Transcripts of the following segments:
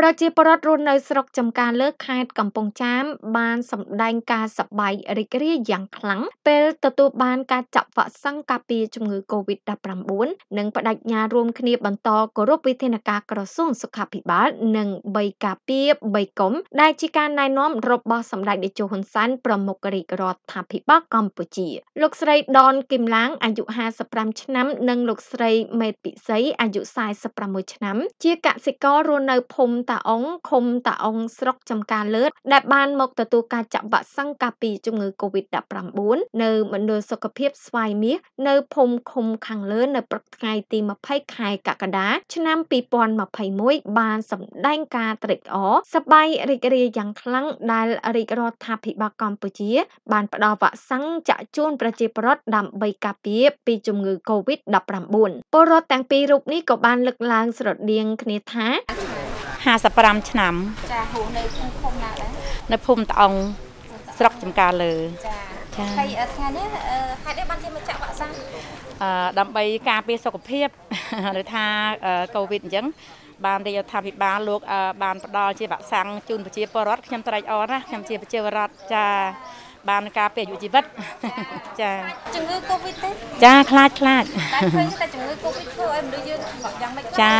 ប្រជាពលរដ្ឋរស់នៅស្រុកចំការលើខេត្តកំពង់ចាមបានសម្ដែងការសប្បាយរីករាយយ៉ាងខ្លាំងពេលទទួលបានការចាក់វ៉ាក់សាំងការពារជំងឺ Covid-19 និងបដិញ្ញារួមគ្នាបន្តគោរពវិធានការក្រសួងសុខាភិបាល និង3ការពារ3កុំដែលជាការណែនាំរបស់សម្ដេចតេជោហ៊ុនសែនប្រមុខរាជរដ្ឋាភិបាលកម្ពុជា លោកស្រីដនគឹមឡាងអាយុ55ឆ្នាំ និងលោកស្រីមេតពិសីអាយុ46ឆ្នាំ ជាកសិកររស់នៅភូមិតាអុងឃុំតាអុងស្រុកចំការលើតដែលបានមកទទួលការចាក់វ៉ាក់សាំងការពារជំងឺ Covid-19 នៅមណ្ឌលសុខភាពស្វាយមាសនៅភូមិឃុំខាងលើនៅព្រឹកថ្ងៃទី20ខែកក្កដាឆ្នាំ2021បានសម្ដែងការត្រេកអរសប្បាយរីករាយយ៉ាងខ្លាំងដែលរាជរដ្ឋាភិបាលកម្ពុជា បានផ្ដល់វ៉ាក់សាំងចាក់ជូនប្រជាពលរដ្ឋដើម្បីការពារពីជំងឺ Covid-19 ពលរដ្ឋទាំងពីររូបនេះក៏បានលើកឡើងស្រដៀងគ្នាថា 55ឆ្នាំចាហូនៅក្នុងភូមិណាដែរនៅភូមិត្អង់ស្រុកចំការលើចាចាហើយថ្ងៃនេះហេតុអីបានជាមកចាក់វ៉ាក់សាំងអឺដើម្បីការពារសុខភាពឬថាកូវីដអញ្ចឹងបានរាជរដ្ឋាភិបាលលោកបានផ្ដល់ជាវ៉ាក់សាំងជូនប្រជាពលរដ្ឋខ្ញុំត្រេកអរណាស់ខ្ញុំជាប្រជាពលរដ្ឋចា បានការពារអាយុជីវិតចាជំងឺ Covid ទេចាខ្លាចខ្លាចតែឃើញតែជំងឺ Covid ធ្វើឲ្យមនុស្សយើងយ៉ាងម៉េចចា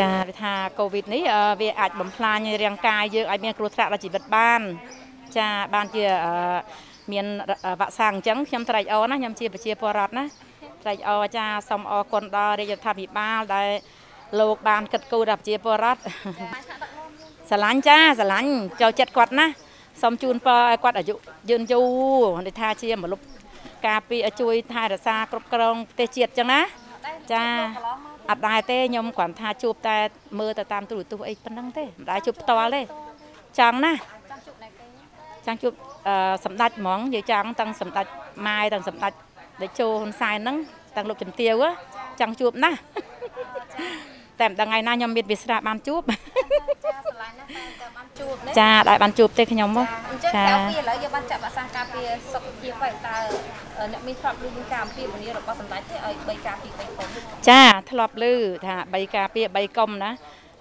ចាវាថា Covid នេះវាអាចបំផ្លាញរាងកាយយើងឲ្យមានគ្រោះថ្នាក់ដល់ជីវិតបាន ចាបានជាមានវ៉ាក់សាំងអញ្ចឹងខ្ញុំត្រេកអរណាខ្ញុំជាប្រជាពលរដ្ឋណាត្រេកអរចាសូមអរគុណដល់រាជរដ្ឋាភិបាលដែលលោកបានគិតគូរដល់ប្រជាពលរដ្ឋស្រឡាញ់ចាស្រឡាញ់ចូលចិត្តគាត់ណា សូមជូនពរឲ្យគាត់អាយុយឺនយូរនេះថាជាមលុបការពីជួយថែរក្សាគ្រប់គ្រងប្រទេសជាតិចឹងណាចាអត់ដែរទេខ្ញុំគ្រាន់ថាជួបតែមើលទៅតាមទូរទស្សន៍អីប៉ុណ្ណឹងទេមិនដែរជួបផ្ទាល់ទេចង់ណាចង់ជួបសម្ដេចហ្មងនិយាយចង់ទាំងសម្ដេចម៉ែទាំងសម្ដេចតេជោហ៊ុនសែនហ្នឹងទាំងលោកជំទាវចង់ជួបណា តែមិនដឹងថ្ងៃណាខ្ញុំមានវាសនាបានជួបចាស្រឡាញ់ណាស់តែបានជួបចាដែលបានជួបទេខ្ញុំចាអញ្ចឹងក្រៅពីឥឡូវយើងបានចាក់វ៉ាក់សាំងការពារសុខភាពហើយតើអ្នកមានធ្លាប់ឮនឹងការអំពាវនាវរបស់សម្ដេចទេឲ្យ3ការពារ3កុំចាធ្លាប់ឮថា3ការពារ3កុំណា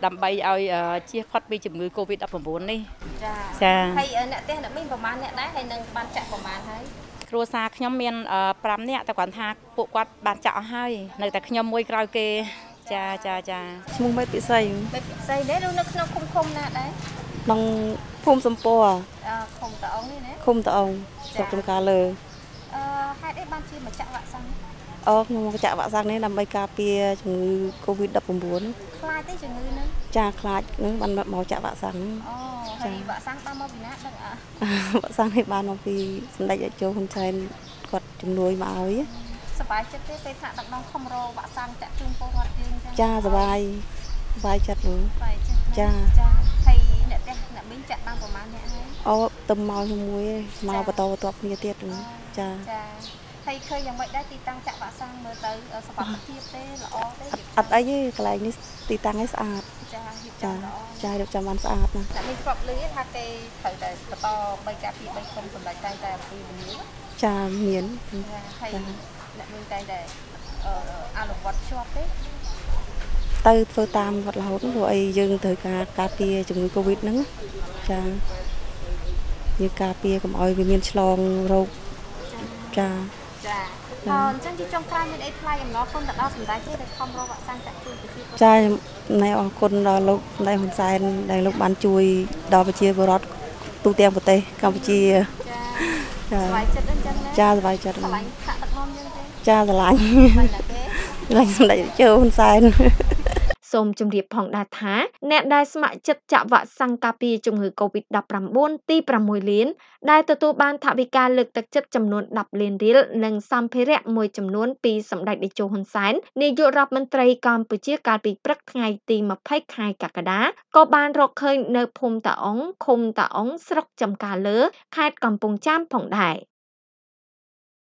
ដើម្បីឲ្យជៀសផុតពីជំងឺ Covid-19 នេះចាចាហើយអ្នកផ្ទះអ្នកមីងប្រហែលអ្នកដែរហើយនឹងបានចាក់ប្រហែលហើយគ្រួសារខ្ញុំមាន5នាក់តែគាត់ថាពួកគាត់បានចាក់អស់ហើយនៅតែខ្ញុំមួយក្រោយគេ ចាចាចាឈ្មោះមេតពិសីមេតពិសីដែរឬនៅក្នុងឃុំឃុំណាដែរក្នុងភូមិសំពរអឺឃុំតាអងនេះណាឃុំតាអងស្រុកចំការលើអឺហេតុអីបានជាមកចាក់វ៉ាក់សាំងអូខ្ញុំមកចាក់វ៉ាក់សាំងនេះដើម្បីការពារជំងឺ Covid-19 ខ្លាចទេជំងឺហ្នឹងចាខ្លាចហ្នឹងបានមកចាក់វ៉ាក់សាំងអូហើយវ៉ាក់សាំងបានមកពីណាដឹងអើវ៉ាក់សាំងនេះបានមកពីសម្ដេចតេជោហ៊ុនសែនគាត់ជំនួយមកឲ្យ សប្បាយចិត្តទេពេលថាដឹកនាំខំរវ៉ាក់សាំងចាក់ជូនពលរដ្ឋយើងចាចាសប្បាយសប្បាយចិត្តហ្នឹងសប្បាយចិត្តចាចាហើយអ្នកផ្ទះអ្នកមីងចាក់បានប្រហែលអ្នកហើយអូទៅមកជាមួយមកបន្តបន្ទាប់គ្នាទៀតចាចាហើយឃើញយ៉ាងម៉េចដែរទីតាំងចាក់វ៉ាក់សាំងមើលទៅសុខភាពទេល្អទេអត់អីទេកន្លែងនេះទីតាំងឯងស្អាតចាចាចារៀបចំបានស្អាតណាស់តែមានធ្លាប់ឮថាគេត្រូវតែបន្ត3ការពី3គុំសម្រាប់តែតែពីវិញ្ញាចាមានហើយ អ្នកមានតែតែអនុវត្តជាប់ទេទៅធ្វើតាមវត្តរហូតព្រោះអីយើងត្រូវការការពារជំងឺ Covid ហ្នឹងចាយើងការពារកុំឲ្យវាមានឆ្លងរោគចាចាអញ្ចឹងជាចុងក្រោយមានអីថ្លៃអំណរគុណទៅដល់សម្ដេចទេដែលខំរកវ៉ាក់សាំងចាក់ជូនប្រជាពលរដ្ឋចាណែអរគុណដល់លោកណែហ៊ុនសែនដែលលោកបានជួយដល់ប្រជាពលរដ្ឋទូទាំងប្រទេសកម្ពុជាចាសប្បាយចិត្តអញ្ចឹងណាចាសប្បាយចិត្តឆ្លាញ់ថ្នាក់ដឹកនាំយើងទេ ចាស្រឡាញ់ស្រឡាញ់សម្ដេចជើហ៊ុនសែនសូមជម្រាបផងដែរថាអ្នកដែលស្ម័គ្រចិត្តចាក់វ៉ាក់សាំងការពារជំងឺ Covid-19 ទី6លាន ដែលទទួលបានថវិកាលើកទឹកចិត្តចំនួន10លានរៀលនិងសម្ភារៈមួយចំនួនពីសម្ដេចតេជោហ៊ុនសែននាយករដ្ឋមន្ត្រីកម្ពុជាកាលពីព្រឹកថ្ងៃទី20ខែកក្កដាក៏បានរកឃើញនៅភូមិតាអុងឃុំតាអុងស្រុកចំការលើ ខេត្តកំពង់ចាមផងដែរ